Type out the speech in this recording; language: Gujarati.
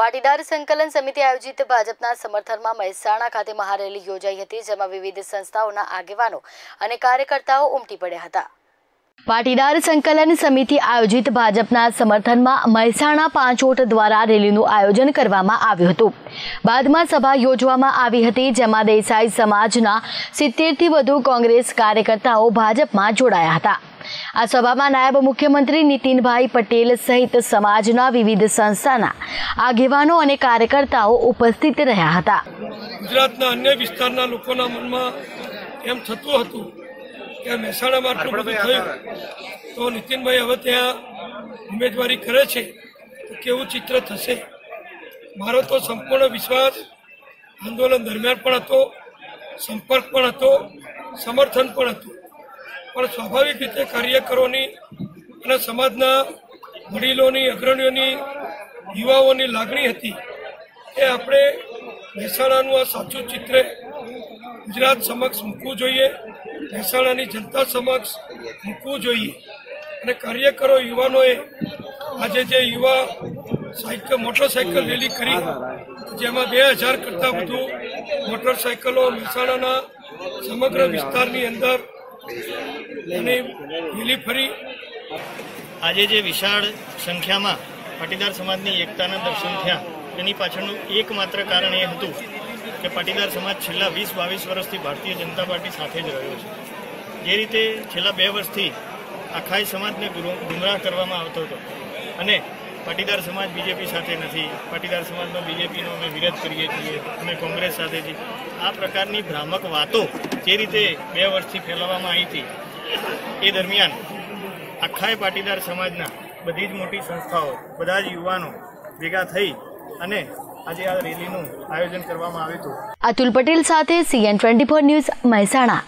પાટીદાર સંકલન સમિતિ આયોજિત ભાજપના સમર્થનમાં મહેસાણા ખાતે મહારેલી યોજાઈ હતી, જેમાં વિવિધ સંસ્થાઓના આગેવાનો અને કાર્યકર્તાઓ ઉમટી પડ્યા હતા. પાટીદાર સંકલન સમિતિ આયોજિત ભાજપના સમર્થનમાં મહેસાણા પાંચોટ દ્વારા રેલીનું આયોજન કરવામાં આવ્યું હતું. બાદમાં સભા યોજવામાં આવી હતી, જેમાં દેસાઈ સમાજના સિત્તેરથી વધુ કોંગ્રેસ કાર્યકર્તાઓ ભાજપમાં જોડાયા હતા. આ સભામાં નાયબ મુખ્યમંત્રી નીતિનભાઈ પટેલ સહિત સમાજના વિવિધ સંસ્થાના આગેવાનો અને કાર્યકર્તાઓ ઉપસ્થિત રહ્યા હતા. ગુજરાતના અન્ય વિસ્તારના લોકોના મનમાં એમ થતું હતું કે મહેસાણામાં આટલું બધું થયું. તો નીતિનભાઈ હવે ત્યાં ઉમેદવારી કરે છે. તો કેવું ચિત્ર થશે? મારો તો સંપૂર્ણ વિશ્વાસ આંદોલન દરમિયાન પણ હતો સંપર્ક પણ હતો સમર્થન પણ હતું. પણ સ્વાભાવિક રીતે કાર્યકરોની અને સમાજના વડીલોની, અગ્રણીઓની, યુવાઓની લાગણી હતી કે આપણે મહેસાણાનું આ સાચું ચિત્ર ગુજરાત સમક્ષ મૂકવું જોઈએ, મહેસાણાની જનતા સમક્ષ મૂકવું જોઈએ. અને કાર્યકરો, યુવાનોએ આજે જે યુવા સાયકલ, મોટરસાયકલ રેલી કરી, જેમાં બે હજાર કરતાં વધુ મોટરસાયકલો મહેસાણાના સમગ્ર વિસ્તારની અંદર એની રેલી ફરી આજે જે વિશાળ સંખ્યામાં પાટીદાર સમાજની એકતાના દર્શન થયા, તેની પાછળનું એકમાત્ર કારણ એ હતું કે પાટીદાર સમાજ છેલ્લા વીસ બાવીસ વર્ષથી ભારતીય જનતા પાર્ટી સાથે જ રહ્યો છે. જે રીતે છેલ્લા બે વર્ષથી આખાય સમાજને ગુમરાહ કરવામાં આવતો હતો અને પાટીદાર સમાજ બીજેપી સાથે નથી. પાટીદાર સમાજનો બીજેપીનો અમે વિરોધ કરીએ છીએ. અમે કોંગ્રેસ સાથે છીએ. આ પ્રકારની ભ્રામક વાતો જે રીતે બે વર્ષથી ફેલાવવામાં આવી હતી, એ દરમિયાન આખાય પાટીદાર સમાજના બધી જ મોટી સંસ્થાઓ, બધા જ યુવાનો ભેગા થઈ અને આજે આ રેલીનું આયોજન કરવામાં આવ્યું હતું. અતુલ પટેલ સાથે સીએન ટ્વેન્ટી ન્યૂઝ મહેસાણા.